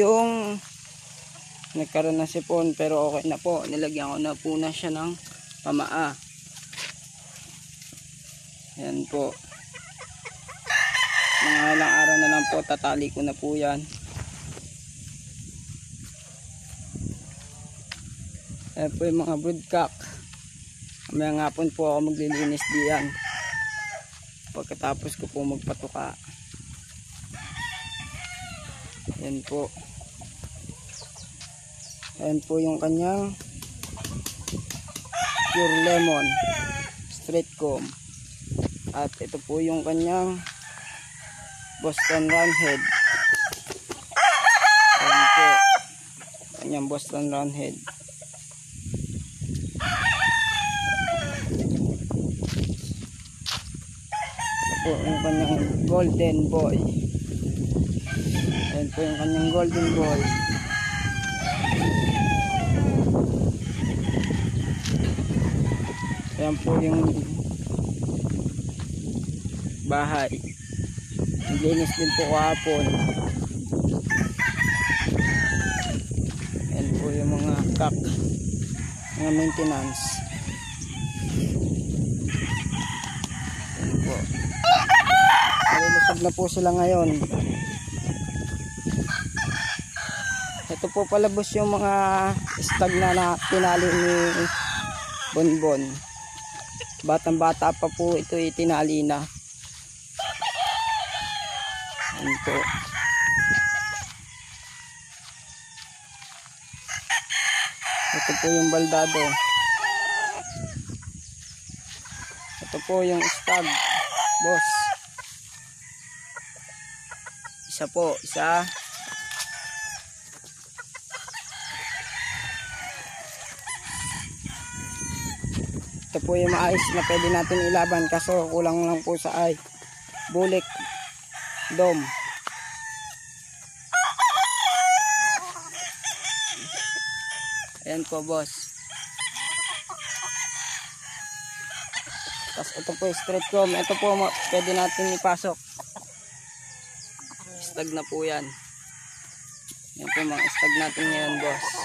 Yung nagkaroon ng sipon pero okay na po. Nilagyan ko na po na siya ng pamaa. Yan po. Mga ilang araw na lang po tatali ko na po yan. Ayan po yung mga broodcock. Mamaya nga po po ako maglilinis diyan. Pagkatapos ko po magpatuka. Yan po. Ayan po yung kanyang pure lemon straight comb. At ito po yung kanyang Boston Roundhead. Ayan po. Kanyang Boston Roundhead. Ito po yung kanyang golden boy. Ayan po yung kanyang golden boy. Ayan po yung bahay. Naglinis din po kahapon. Ayan po yung mga kak. Mga maintenance. Ayan po. Nalilusog na po sila ngayon. Ito po palabos yung mga stag na, na tinali ni Bonbon. Batang bata pa po ito itinali na. Ayan po. Ito po yung baldado. Ito po yung stag. Boss. Isa po. Isa. Ito po yung maayos na pwede natin ilaban kaso kulang lang po sa ay bulik dom. Ayan po boss. Tapos ito po straight comb. Ito po pwede natin ipasok. Stag na po yan. Yan po mga stag natin ngayon boss.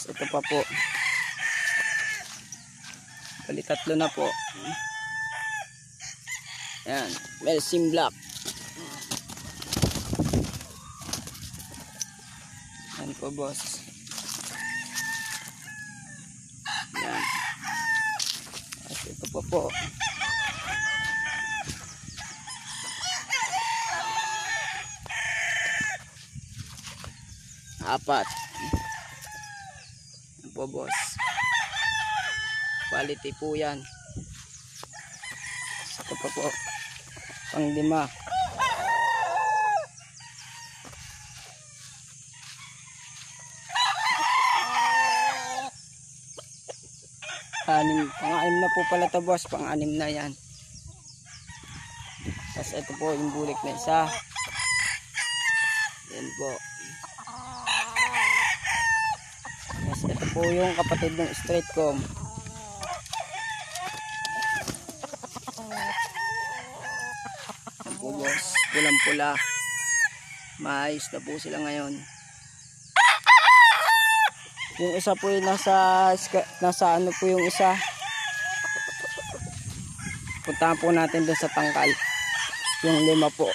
Tapos ito pa po. Bali tatlo na po. Yan. Melsim Black. Yan po boss. Yan. At ito pa po. Apat. Po boss. Quality po yan. Ito pa po. Pang lima. Anim. Pang-anim na po pala to boss. Pang-anim na yan. Tapos ito po yung bulik na isa. Yan po. Yes, ito po yung kapatid ng straight comb. Yan po boss, pulang pula. Maayos na po sila ngayon. Yung isa po yung nasa, nasa ano po yung isa. Puntahan po natin doon sa tangkal. Yung lima po.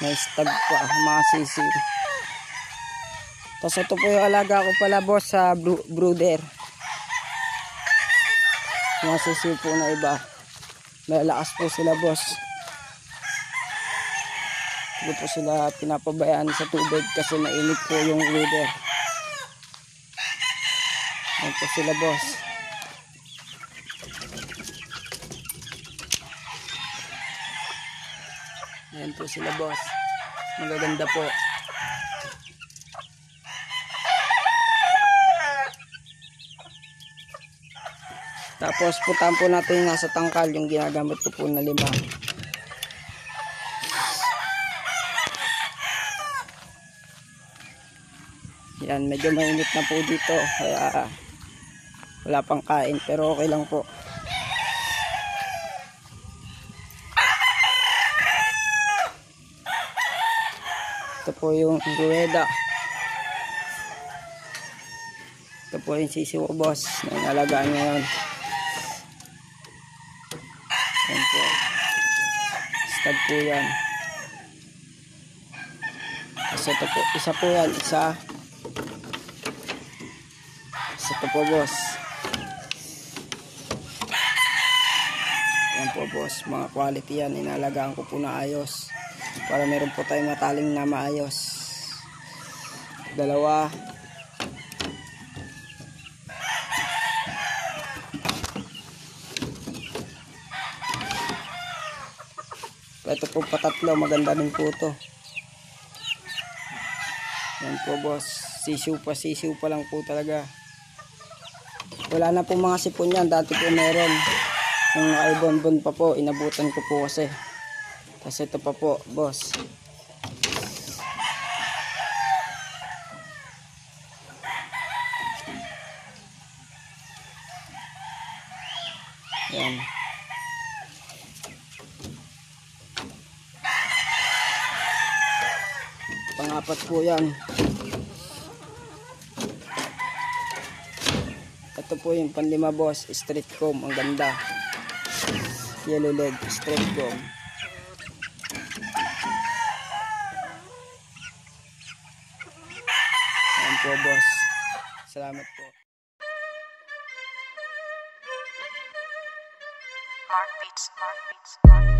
May stag pa, mga sisiw. Tapos ito po yung alaga ko pala boss sa bru- brooder. Mga sisiw po na iba. Malalakas po sila boss. Hindi po sila pinapabayaan sa tubig kasi mainit po yung brooder. Yan po sila boss. Yan po sila boss. Magaganda po. Tapos putahan po natin yung nasa tangkal yung ginagamit ko po na limang. Yan, medyo mainit na po dito. Kaya wala pang kain pero okay lang po. Ito po yung rueda. Ito po yung sisiwa boss na inalagaan ngayon. Stud po yan. Isa ito po. Isa po yan. Isa. Isa ito po boss. Yan po boss. Mga quality yan. Inalagaan ko po na ayos. Para meron po tayong mataling na maayos. Dalawa. Ito po patatlo, maganda din po to. Yan po boss, sisiw pa, sisiw pa lang po talaga. Wala na po mga sipon yan, dati po meron. Yung kay Bonbon pa po, inabutan ko po kasi. Tapos ito pa po, boss. Yan. Pangapat po yan. Ito po yung panlima boss, straight comb, ang ganda. Yellow leg, straight comb. Yan po boss. Salamat po. Mark Beats, Mark Beats, Mark